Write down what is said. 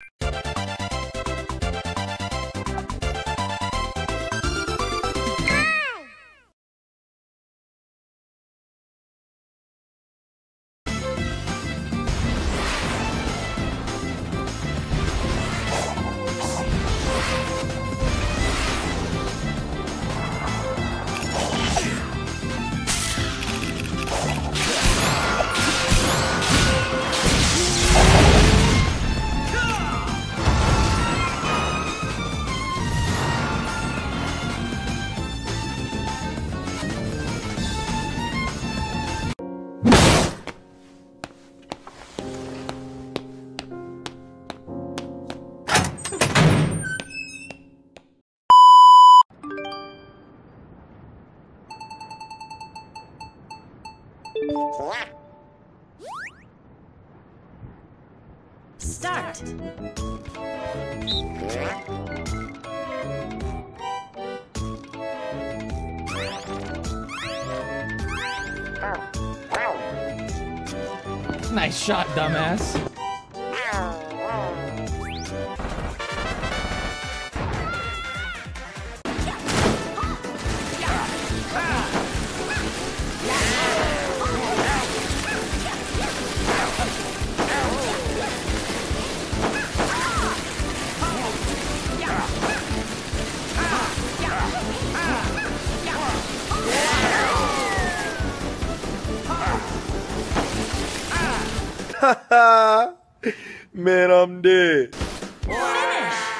you. Start. Nice shot, dumbass. Man, I'm dead. Finish.